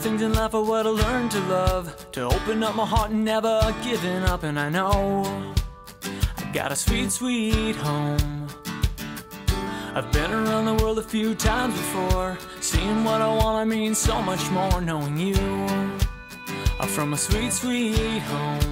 things in life are what I learned to love. To open up my heart and never giving up. And I know I got a sweet, sweet home. I've been around the world a few times before. Seeing what I want, I mean so much more. Knowing you are from a sweet, sweet home.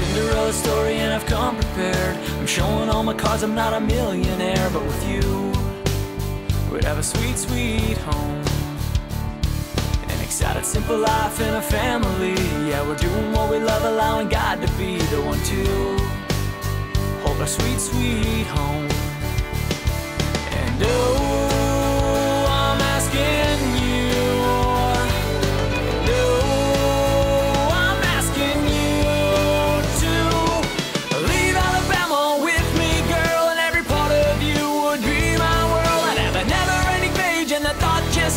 Cinderella story and I've come prepared. I'm showing all my cards, I'm not a millionaire, but with you, we'd have a sweet, sweet home. An excited, simple life in a family. Yeah, we're doing what we love, allowing God to be the one to hold our sweet, sweet home. And oh,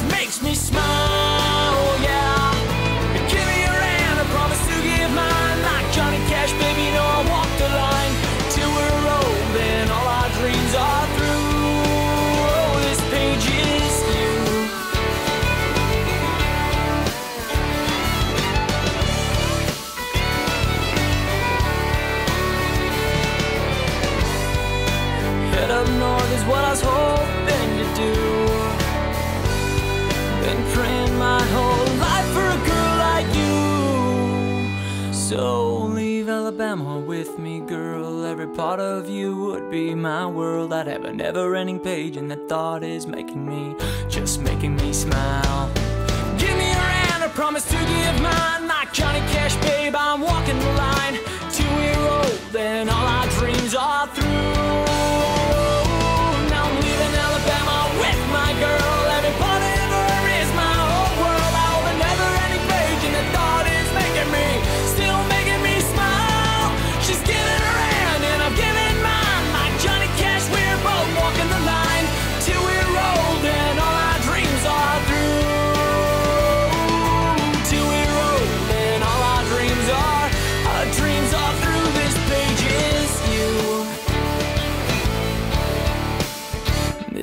makes me smile. Yeah. Your hand, I promise to give mine. Like Johnny Cash, baby, I walk the line till we're old all our dreams are through. Oh, this page is you. Head up north is what I was hoping to do. Been praying my whole life for a girl like you. So leave Alabama with me, girl. Every part of you would be my world. I'd have a never ending page, and that thought is making me, just making me smile.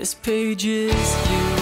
This page is you.